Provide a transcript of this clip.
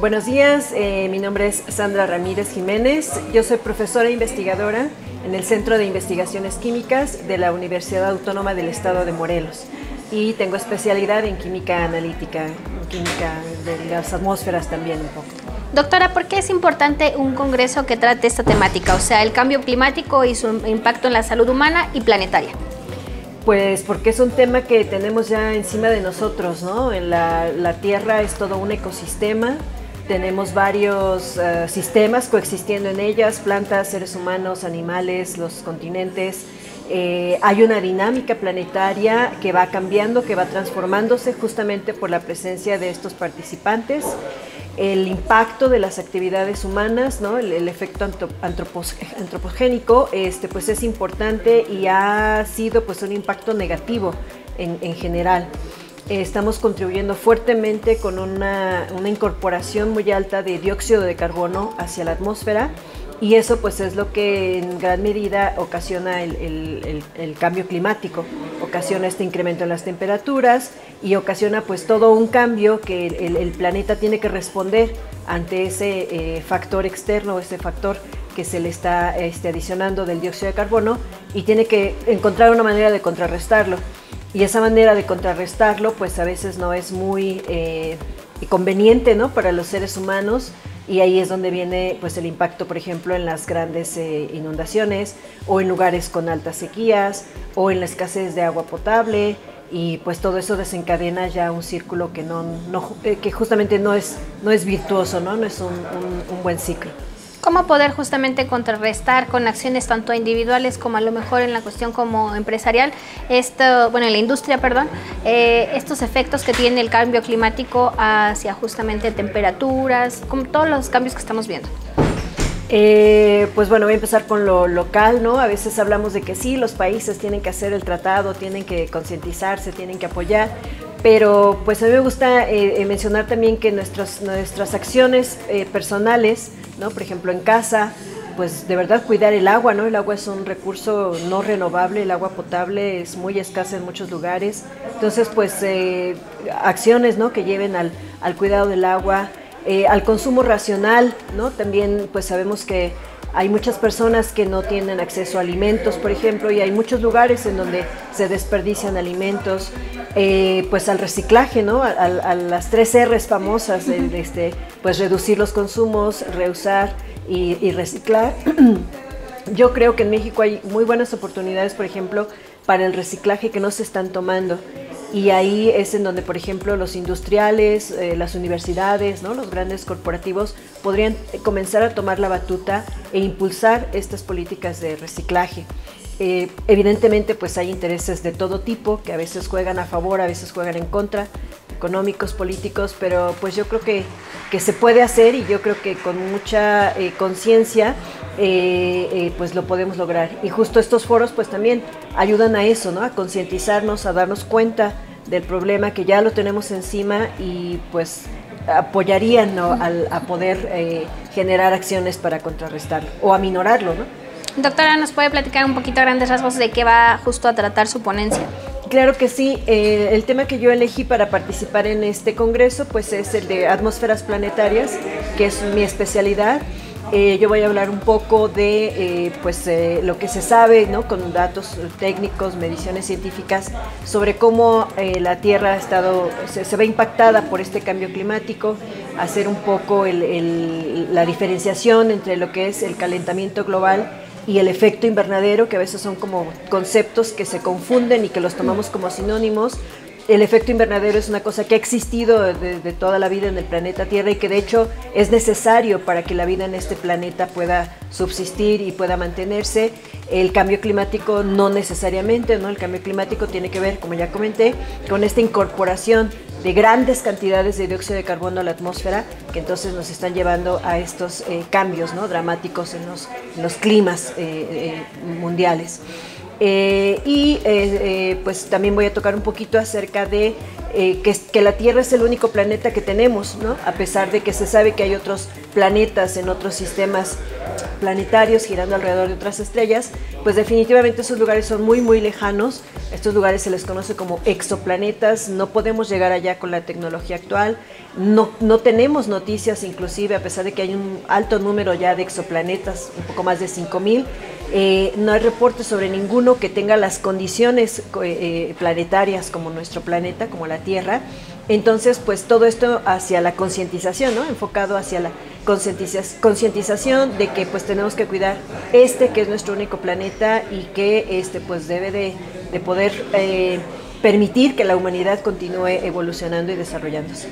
Buenos días, eh, mi nombre es Sandra Ramírez Jiménez. Yo soy profesora e investigadora en el Centro de Investigaciones Químicas de la Universidad Autónoma del Estado de Morelos y tengo especialidad en química analítica, química de las atmósferas también un poco. Doctora, ¿por qué es importante un congreso que trate esta temática, o sea, el cambio climático y su impacto en la salud humana y planetaria? Pues porque es un tema que tenemos ya encima de nosotros, ¿no? En la, la Tierra es todo un ecosistema, tenemos varios uh, sistemas coexistiendo en ellas, plantas, seres humanos, animales, los continentes. Eh, hay una dinámica planetaria que va cambiando, que va transformándose justamente por la presencia de estos participantes. El impacto de las actividades humanas, el, efecto antropogénico, este, pues es importante y ha sido pues, un impacto negativo en general estamos contribuyendo fuertemente con una, una, incorporación muy alta de dióxido de carbono hacia la atmósfera y eso pues es lo que en gran medida ocasiona el, el, el, cambio climático, ocasiona este incremento en las temperaturas y ocasiona pues todo un cambio que el, planeta tiene que responder ante ese eh, factor externo, ese factor que se le está este, adicionando del dióxido de carbono y tiene que encontrar una manera de contrarrestarlo y esa manera de contrarrestarlo pues a veces no es muy eh, conveniente ¿no? para los seres humanos. Y ahí es donde viene pues el impacto por ejemplo en las grandes eh, inundaciones o en lugares con altas sequías o en la escasez de agua potable. Y pues todo eso desencadena ya un círculo que no, eh, que justamente no es no es virtuoso no no es un buen ciclo ¿Cómo poder justamente contrarrestar con acciones tanto individuales como a lo mejor en la cuestión como empresarial, esto, bueno, en la industria, perdón, eh, estos efectos que tiene el cambio climático hacia justamente temperaturas, como todos los cambios que estamos viendo? Eh, pues bueno, voy a empezar con lo local, ¿no? A veces hablamos de que sí, los países tienen que hacer el tratado, tienen que concientizarse, tienen que apoyar, pero pues a mí me gusta eh, mencionar también que nuestros, nuestras acciones eh, personales, ¿no? Por ejemplo, en casa, pues de verdad cuidar el agua, ¿no? El agua es un recurso no renovable, el agua potable es muy escasa en muchos lugares. Entonces, pues eh, acciones, ¿no? Que lleven al, al cuidado del agua, eh, al consumo racional, ¿no? También, pues sabemos que hay muchas personas que no tienen acceso a alimentos, por ejemplo, y hay muchos lugares en donde se desperdician alimentos, eh, pues al reciclaje, ¿no? A, las tres R's famosas, de, este, pues reducir los consumos, reusar y reciclar. Yo creo que en México hay muy buenas oportunidades, por ejemplo, para el reciclaje que no se están tomando y ahí es en donde, por ejemplo, los industriales, eh, las universidades, ¿no? los grandes corporativos podrían comenzar a tomar la batuta e impulsar estas políticas de reciclaje. Eh, evidentemente, pues hay intereses de todo tipo que a veces juegan a favor, a veces juegan en contra, económicos, políticos, pero pues yo creo que, que se puede hacer y yo creo que con mucha eh, conciencia eh, eh, pues lo podemos lograr. Y justo estos foros pues también ayudan a eso, ¿no? A concientizarnos, a darnos cuenta del problema que ya lo tenemos encima y pues apoyarían ¿no? Al, a poder eh, generar acciones para contrarrestarlo o aminorarlo, ¿no? Doctora, ¿nos puede platicar un poquito a grandes rasgos de qué va justo a tratar su ponencia? Claro que sí. Eh, el tema que yo elegí para participar en este congreso pues es el de atmósferas planetarias, que es mi especialidad. Eh, yo voy a hablar un poco de eh, pues, eh, lo que se sabe ¿no? con datos técnicos, mediciones científicas, sobre cómo la Tierra ha estado, se, ve impactada por este cambio climático, hacer un poco la diferenciación entre lo que es el calentamiento global y el efecto invernadero, que a veces son como conceptos que se confunden y que los tomamos como sinónimos. El efecto invernadero es una cosa que ha existido de, de, toda la vida en el planeta Tierra y que de hecho es necesario para que la vida en este planeta pueda subsistir y pueda mantenerse. El cambio climático no necesariamente, ¿no? El cambio climático tiene que ver, como ya comenté, con esta incorporación de grandes cantidades de dióxido de carbono a la atmósfera que entonces nos están llevando a estos eh, cambios ¿no? dramáticos en los, en los climas eh, eh, mundiales. Eh, y eh, pues también voy a tocar un poquito acerca de que, que, la Tierra es el único planeta que tenemos, ¿no? a pesar de que se sabe que hay otros planetas en otros sistemas planetarios girando alrededor de otras estrellas, pues definitivamente esos lugares son muy muy lejanos. Estos lugares se les conoce como exoplanetas, no podemos llegar allá con la tecnología actual, no, no tenemos noticias inclusive, a pesar de que hay un alto número ya de exoplanetas, un poco más de 5000, eh, no hay reportes sobre ninguno que tenga las condiciones eh, planetarias como nuestro planeta, como la Tierra. Entonces, pues todo esto hacia la concientización, ¿no? Enfocado hacia la concientización de que pues tenemos que cuidar este que es nuestro único planeta y que este pues debe de, poder eh, permitir que la humanidad continúe evolucionando y desarrollándose.